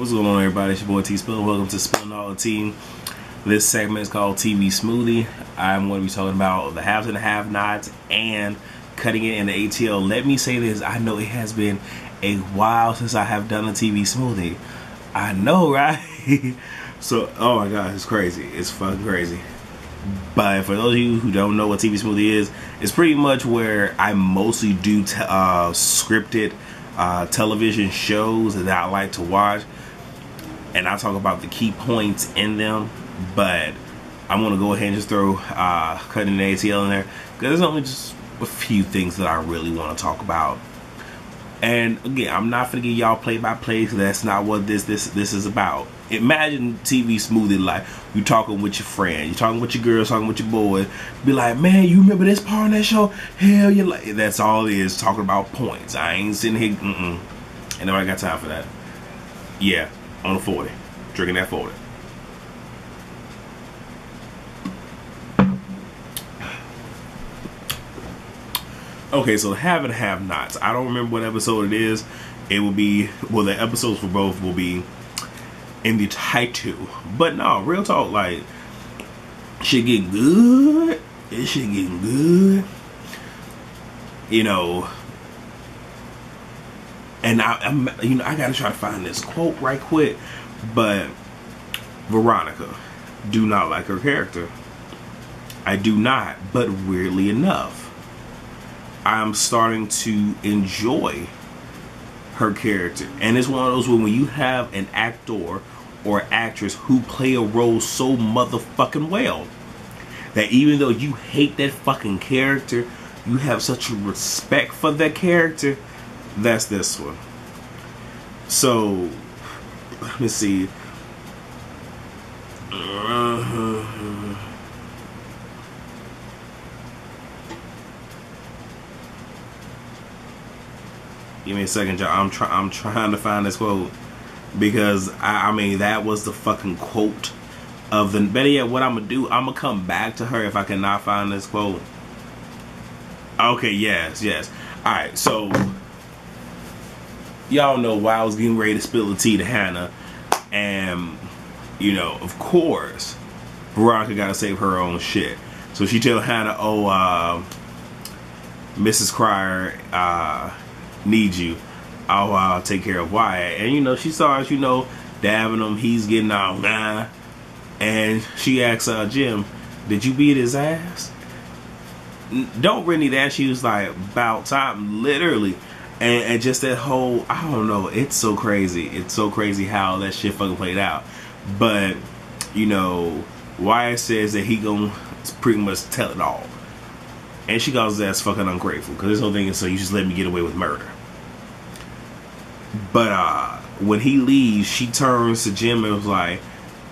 What's going on, everybody? It's your boy T Spill. Welcome to Spilling All the Tea. This segment is called TV Smoothie. I'm going to be talking about the haves and the have nots and cutting it in the ATL. Let me say this I know it has been a while since I have done a TV Smoothie. I know, right? so, oh my god, it's crazy. It's fucking crazy. But for those of you who don't know what TV Smoothie is, it's pretty much where I mostly do uh, scripted uh, television shows that I like to watch. And I talk about the key points in them. But I'm to go ahead and just throw uh, cutting the ATL in there. Because there's only just a few things that I really want to talk about and again, I'm not gonna give y'all play by play because that's not what this this this is about. Imagine TV smoothie like you talking with your friend, you talking with your girls, talking with your boys. Be like, man, you remember this part of that show? Hell, you like that's all it is talking about points. I ain't sitting here, mm mm. And nobody got time for that. Yeah, on the 40, drinking that 40. Okay, so have and have nots. I don't remember what episode it is. It will be well the episodes for both will be in the title. But no, real talk, like shit getting good. It shit getting good. You know. And I, I'm, you know, I gotta try to find this quote right quick. But Veronica, do not like her character. I do not, but weirdly enough, I'm starting to enjoy her character. And it's one of those when you have an actor or actress who play a role so motherfucking well that even though you hate that fucking character, you have such a respect for that character. That's this one. So, let me see. Uh, Give me a second, y'all. I'm trying. I'm trying to find this quote because I, I, mean that was the fucking quote of the. Better yet, what I'm gonna do? I'm gonna come back to her if I cannot find this quote. Okay. Yes. Yes. All right. So y'all know why I was getting ready to spill the tea to Hannah, and you know, of course, Veronica got to save her own shit. So she tell Hannah, "Oh, uh, Mrs. Cryer." Uh, need you. I'll, I'll take care of Wyatt. And you know, she starts, you know, dabbing him. He's getting all nah. And she asks uh, Jim, "Did you beat his ass?" Don't really that. She was like, "About time," literally. And, and just that whole, I don't know. It's so crazy. It's so crazy how that shit fucking played out. But you know, Wyatt says that he gonna pretty much tell it all. And she calls that's fucking ungrateful because this whole thing is so you just let me get away with murder. But uh, when he leaves, she turns to Jim and was like,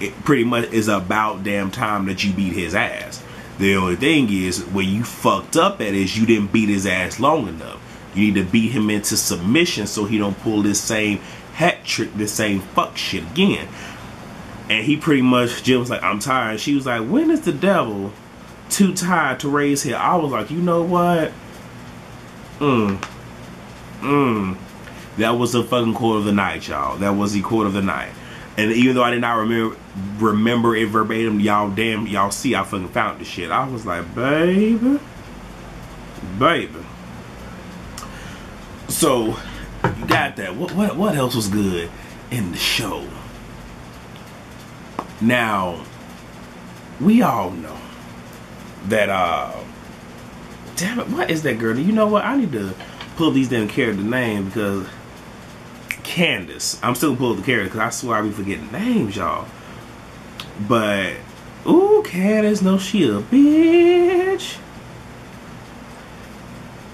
"It pretty much is about damn time that you beat his ass." The only thing is, where you fucked up at is you didn't beat his ass long enough. You need to beat him into submission so he don't pull this same hat trick, this same fuck shit again. And he pretty much Jim was like, "I'm tired." She was like, "When is the devil too tired to raise hell?" I was like, "You know what? Mm, mm." That was the fucking quote of the night, y'all. That was the quote of the night. And even though I did not remember remember it verbatim, y'all damn y'all see I fucking found the shit. I was like, baby, baby. So you got that. What what what else was good in the show? Now we all know that uh damn it, what is that girl? You know what? I need to pull these damn character names because Candace. I'm still pulling the character because I swear I be forgetting names, y'all. But, ooh, Candace, no, she a bitch.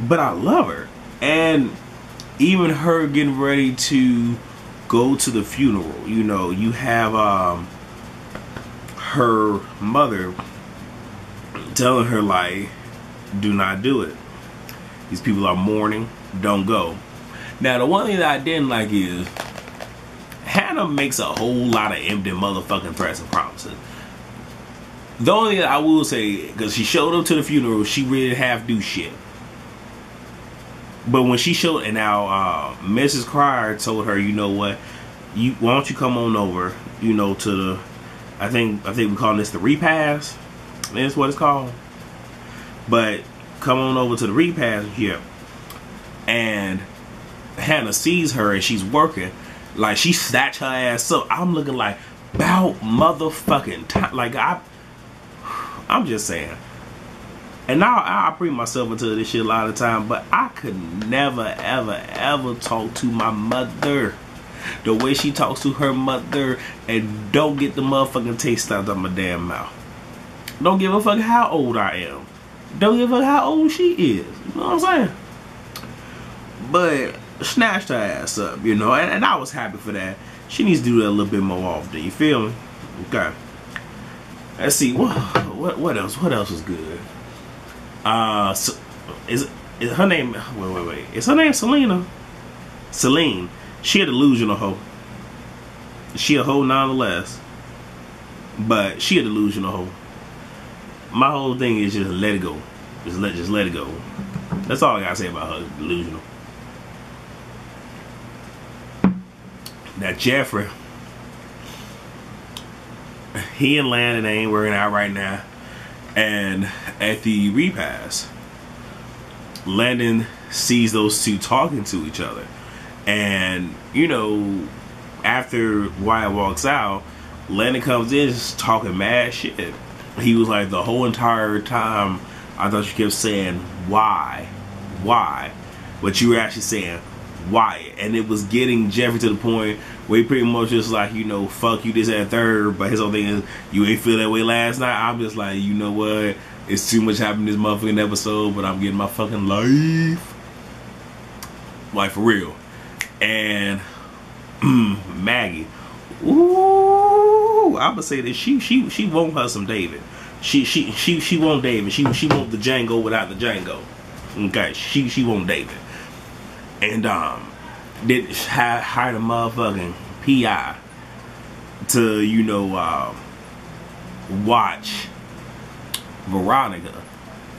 But I love her. And even her getting ready to go to the funeral, you know, you have um, her mother telling her, like, do not do it. These people are mourning, don't go. Now, the one thing that I didn't like is Hannah makes a whole lot of empty motherfucking threats and promises. The only thing that I will say, because she showed up to the funeral, she really half do shit. But when she showed, and now uh, Mrs. Cryer told her, you know what, you why don't you come on over, you know, to the I think I think we call this the repass. That's what it's called. But come on over to the repass here. And Hannah sees her and she's working. Like she snatched her ass up. I'm looking like about motherfucking time. Like I I'm just saying. And now I bring myself into this shit a lot of time, but I could never, ever, ever talk to my mother the way she talks to her mother and don't get the motherfucking taste out of my damn mouth. Don't give a fuck how old I am. Don't give a fuck how old she is. You know what I'm saying? But snatched her ass up, you know, and, and I was happy for that. She needs to do that a little bit more often. You feel me? Okay. Let's see what what what else? What else was good? Uh, is is her name? Wait, wait, wait. Is her name Selena? Celine. She a delusional hoe. She a hoe nonetheless. But she a delusional hoe. My whole thing is just let it go. Just let just let it go. That's all I gotta say about her. Delusional. Now Jeffrey, he and Landon ain't working out right now. And at the repass, Landon sees those two talking to each other. And, you know, after Wyatt walks out, Landon comes in just talking mad shit. He was like, the whole entire time, I thought you kept saying, why? Why? But you were actually saying, Wyatt. And it was getting Jeffrey to the point he pretty much just like, you know, fuck you this and third. But his whole thing is, you ain't feel that way last night. I'm just like, you know what? It's too much happening this motherfucking episode, but I'm getting my fucking life. Like, for real and Maggie. Ooh, I would say that she she she won't her some David. She she she she won't David. She she won't the Django without the Django. Okay, she she won't David. And um, did hire a motherfucking PI to you know uh, watch Veronica,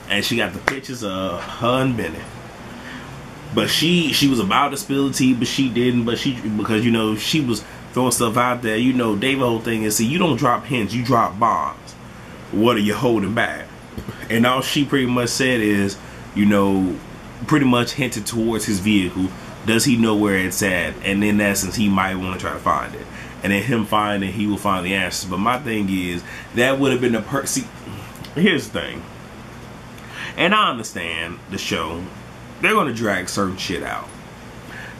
and she got the pictures of her and Benny but she she was about to spill the tea, but she didn't. But she because you know she was throwing stuff out there. You know, David whole thing is see you don't drop hints, you drop bombs. What are you holding back? And all she pretty much said is, you know, pretty much hinted towards his vehicle. Does he know where it's at? And in essence, he might want to try to find it. And then him finding he will find the answers. But my thing is, that would have been the per. See, here's the thing. And I understand the show they're gonna drag certain shit out.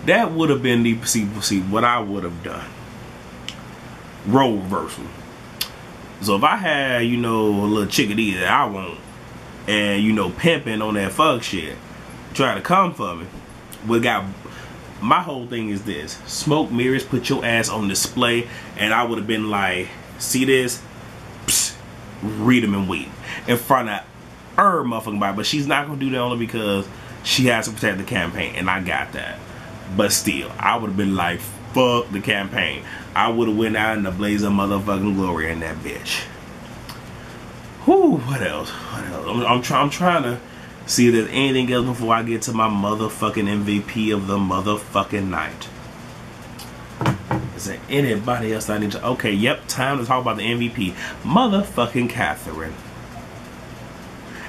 That would have been the see, see what I would have done. Role reversal. So if I had, you know, a little chickadee that I want, and you know, pimping on that fuck shit, try to come for me, we got my whole thing is this smoke mirrors put your ass on display and i would have been like see this Psst, read them and wait in front of her motherfucking body but she's not gonna do that only because she has to protect the campaign, and I got that. But still, I would have been like, fuck the campaign. I would have went out in the blaze of motherfucking glory in that bitch. Whew, what else? What else? I'm, I'm, try, I'm trying to see if there's anything else before I get to my motherfucking MVP of the motherfucking night. Is there anybody else I need to? Okay, yep, time to talk about the MVP. Motherfucking Catherine.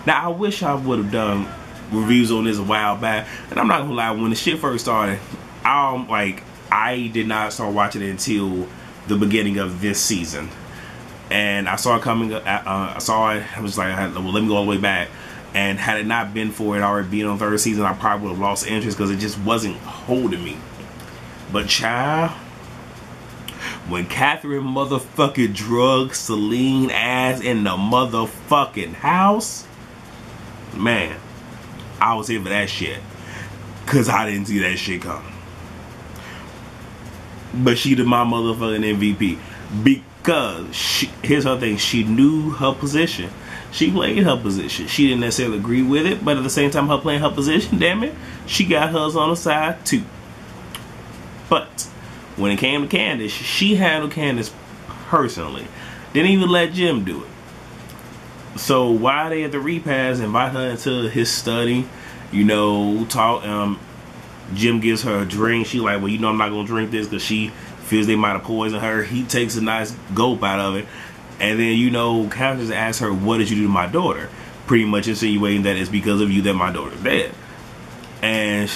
Now, I wish I would have done reviews on this a while back, and I'm not gonna lie, when the shit first started, I'm like, I did not start watching it until the beginning of this season, and I saw it coming. Uh, uh I saw it. I was like, well, let me go all the way back. And had it not been for it already being on third season, I probably would have lost interest because it just wasn't holding me. But child, when Catherine motherfucking drug Celine ass in the motherfucking house, man, I was here for that shit. Cause I didn't see that shit coming. But she did my motherfucking MVP. Because she, here's her thing, she knew her position. She played her position. She didn't necessarily agree with it, but at the same time her playing her position, damn it, she got hers on the side too. But when it came to Candace, she handled Candace personally. Didn't even let Jim do it. So why they at the repass invite her into his study, you know, talk um Jim gives her a drink. She like, well, you know, I'm not gonna drink this because she feels they might have poisoned her. He takes a nice gulp out of it. And then, you know, Countess asks her, What did you do to my daughter? Pretty much insinuating that it's because of you that my daughter's dead. And,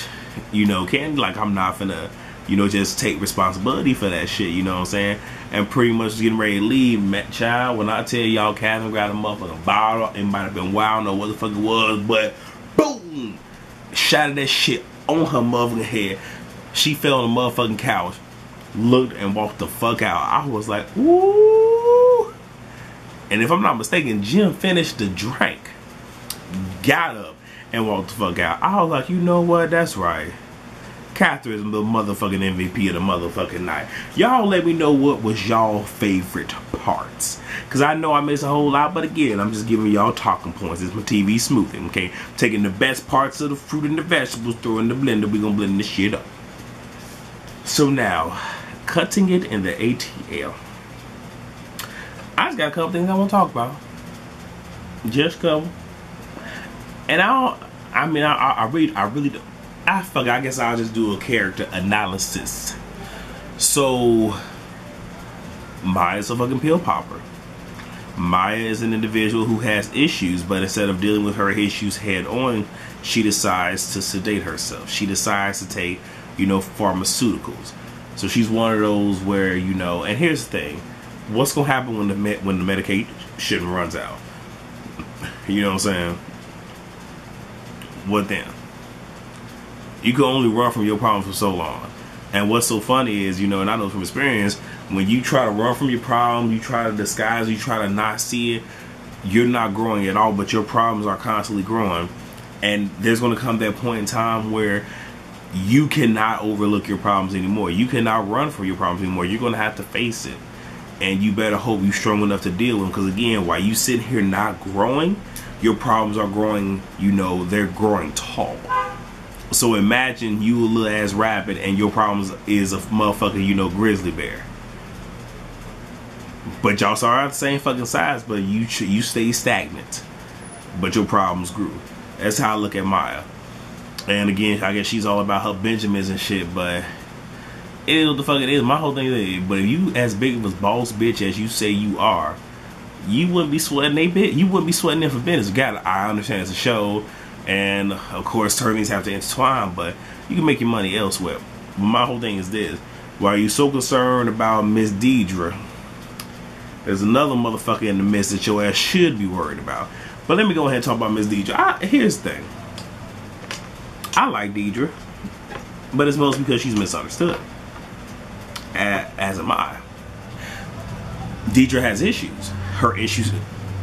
you know, Candy, like, I'm not gonna, you know, just take responsibility for that shit, you know what I'm saying? And pretty much getting ready to leave. Met child, when I tell y'all, Catherine grabbed a motherfucking bottle, it might have been wild, know what the fuck it was, but boom! Shot that shit on her motherfucking head. She fell on the motherfucking couch, looked and walked the fuck out. I was like, ooh. And if I'm not mistaken, Jim finished the drink, got up, and walked the fuck out. I was like, you know what? That's right. Catherine's the motherfucking MVP of the motherfucking night. Y'all let me know what was y'all favorite parts. Cause I know I missed a whole lot, but again, I'm just giving y'all talking points. It's my TV smoothie, okay? Taking the best parts of the fruit and the vegetables, throwing the blender, we gonna blend this shit up. So now, cutting it in the ATL. I just got a couple things I want to talk about. Just couple. And I don't, I mean, I, I, I really, I really, do, I fuck, I guess I'll just do a character analysis. So, Maya's a fucking pill popper. Maya is an individual who has issues, but instead of dealing with her issues head on, she decides to sedate herself. She decides to take you know, pharmaceuticals. So she's one of those where you know. And here's the thing: what's gonna happen when the med- when the medication runs out? You know what I'm saying? What then? You can only run from your problems for so long. And what's so funny is, you know, and I know from experience, when you try to run from your problem, you try to disguise, you try to not see it, you're not growing at all, but your problems are constantly growing. And there's going to come that point in time where you cannot overlook your problems anymore. You cannot run from your problems anymore. You're going to have to face it. And you better hope you're strong enough to deal with them. Because again, while you sitting here not growing, your problems are growing, you know, they're growing tall. So imagine you a little ass rabbit and your problems is a motherfucker, you know, grizzly bear. But y'all are the same fucking size, but you you stay stagnant. But your problems grew. That's how I look at Maya. And again, I guess she's all about her Benjamins and shit, but it is what the fuck it is. My whole thing is, but if you as big of a boss bitch as you say you are, you wouldn't be sweating they bit. You wouldn't be sweating them for business. God, I understand it's a show, and of course attorneys have to intertwine, but you can make your money elsewhere. My whole thing is this: why are you so concerned about Miss Deidre? There's another motherfucker in the midst that your ass should be worried about. But let me go ahead and talk about Miss Deidre. I, here's the thing. I like Deidre, but it's mostly because she's misunderstood. As am I. Deidre has issues. Her issues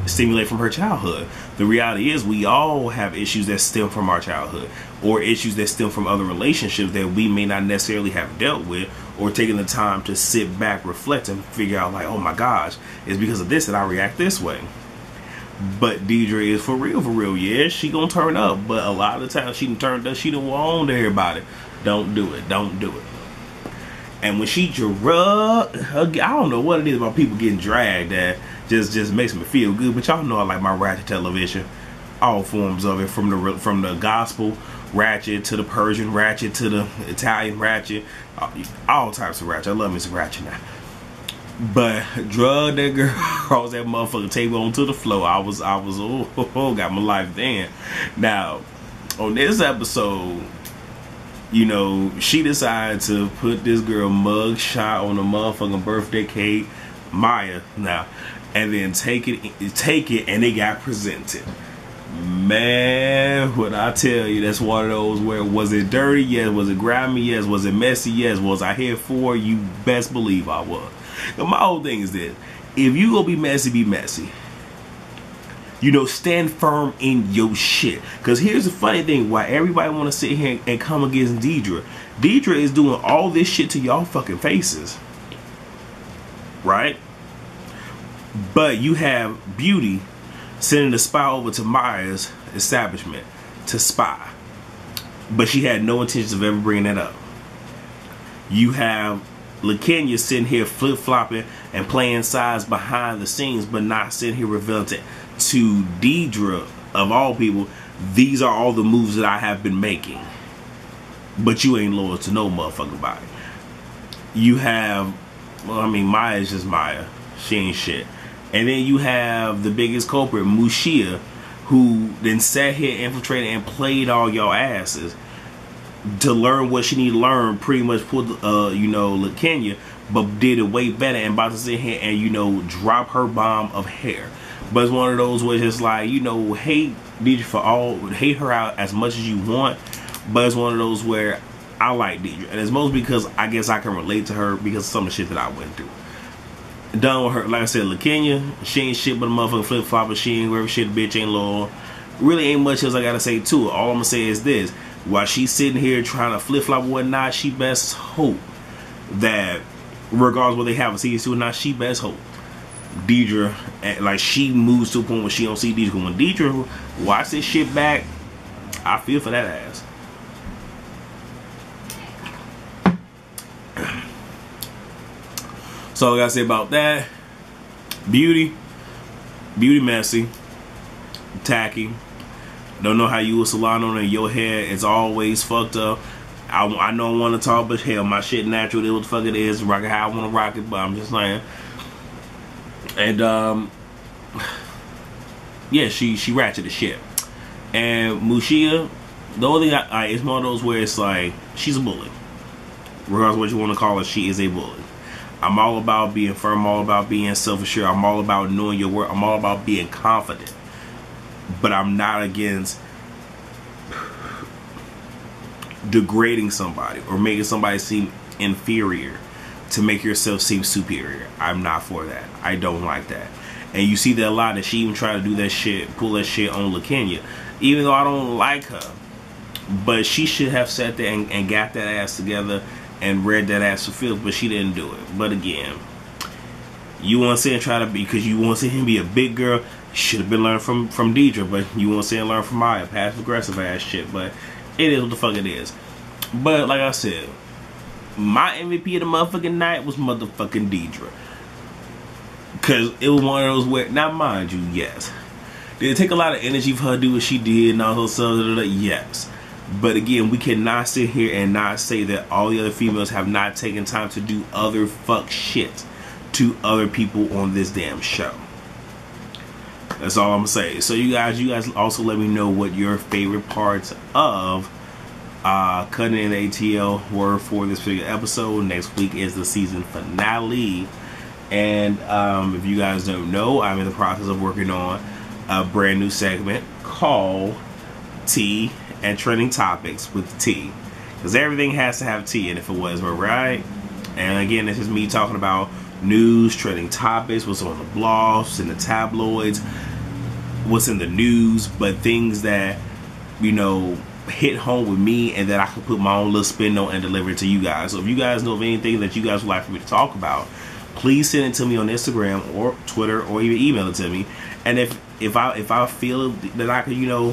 stimulate from her childhood. The reality is, we all have issues that stem from our childhood, or issues that stem from other relationships that we may not necessarily have dealt with, or taken the time to sit back, reflect, and figure out, like, oh my gosh, it's because of this that I react this way. But Deidre is for real, for real. Yeah, she gonna turn up, but a lot of the time she done turned up. She done on to everybody. Don't do it. Don't do it. And when she drug, I don't know what it is about people getting dragged that just just makes me feel good. But y'all know I like my ratchet television, all forms of it, from the from the gospel ratchet to the Persian ratchet to the Italian ratchet, uh, all types of ratchet. I love me some ratchet now. But drug that girl across that motherfucking table onto the floor. I was, I was, oh, oh, got my life then. Now, on this episode, you know, she decided to put this girl mug shot on a motherfucking birthday cake, Maya. Now, and then take it, take it, and it got presented. Man, what I tell you, that's one of those where was it dirty? Yes. Was it grimy? Yes. Was it messy? Yes. Was I here for? You best believe I was. My whole thing is this: if you gonna be messy, be messy. You know, stand firm in your shit. Cause here's the funny thing: why everybody want to sit here and come against Deidre? Deidre is doing all this shit to y'all fucking faces, right? But you have Beauty sending the spy over to Maya's establishment to spy, but she had no intentions of ever bringing that up. You have LaKenya sitting here flip flopping and playing sides behind the scenes, but not sitting here revealing to, to Deidre, of all people, these are all the moves that I have been making. But you ain't loyal to no motherfucking body. you have, well, I mean, Maya's just Maya. She ain't shit. And then you have the biggest culprit, Mushia, who then sat here, infiltrated, and played all y'all asses to learn what she need to learn. Pretty much put, uh, you know, LaKenya, but did it way better and about to sit here and you know drop her bomb of hair. But it's one of those where it's like you know hate Deidre for all hate her out as much as you want, but it's one of those where I like Deidre, and it's mostly because I guess I can relate to her because of some of the shit that I went through. Done with her, like I said, LaKenya, she ain't shit but a motherfucking flip flopper. She ain't wherever shit, bitch ain't loyal. Really ain't much else I gotta say to it. All I'm gonna say is this: while she's sitting here trying to flip flop whatnot, she best hope that, regardless what they have a season two or not, she best hope Deidre, like she moves to a point where she don't see Deidre. When Deidre watch this shit back, I feel for that ass. So I gotta say about that. Beauty. Beauty messy. Tacky. Don't know how you use salon on in your hair. is always fucked up. I, I I want to talk, but hell, my shit natural. It the fuck it is. Rock it how I want to rock it, but I'm just saying. And um, yeah, she she ratchet the shit. And Mushia, the only thing I, I, it's one of those where it's like she's a bully. Regardless of what you want to call her, she is a bully. I'm all about being firm, I'm all about being self-assured, I'm all about knowing your work, I'm all about being confident. But I'm not against degrading somebody or making somebody seem inferior to make yourself seem superior. I'm not for that. I don't like that. And you see that a lot that she even tried to do that shit, pull that shit on LaKenya. Even though I don't like her. But she should have sat there and, and got that ass together and read that ass for filth, but she didn't do it. But again, you want to say and try to be because you want to see him be a big girl. Should have been learned from from Deidre, but you want to say and learn from Maya, passive aggressive ass shit. But it is what the fuck it is. But like I said, my MVP of the motherfucking night was motherfucking Deidre. Cause it was one of those where, now mind you, yes. Did it take a lot of energy for her to do what she did and all those stuff? Yes. But again, we cannot sit here and not say that all the other females have not taken time to do other fuck shit to other people on this damn show. That's all I'm gonna say. So you guys, you guys also let me know what your favorite parts of uh, cutting in ATL were for this particular episode. Next week is the season finale. And um, if you guys don't know, I'm in the process of working on a brand new segment called T and trending topics with the T. Because everything has to have T in if it was, right? And again, this is me talking about news, trending topics, what's on the blogs, in the tabloids, what's in the news, but things that, you know, hit home with me and that I can put my own little spin on and deliver it to you guys. So if you guys know of anything that you guys would like for me to talk about, please send it to me on Instagram or Twitter or even email it to me. And if if I if I feel that I can, you know,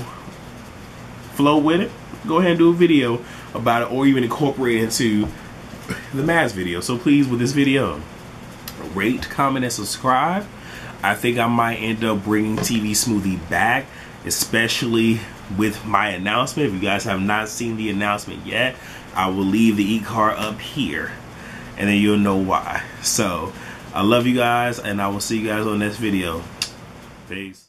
flow with it, go ahead and do a video about it or even incorporate it into the Mads video. So please, with this video, rate, comment, and subscribe. I think I might end up bringing TV Smoothie back, especially with my announcement. If you guys have not seen the announcement yet, I will leave the e-card up here, and then you'll know why. So, I love you guys, and I will see you guys on next video. Peace.